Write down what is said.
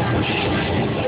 I'm sorry.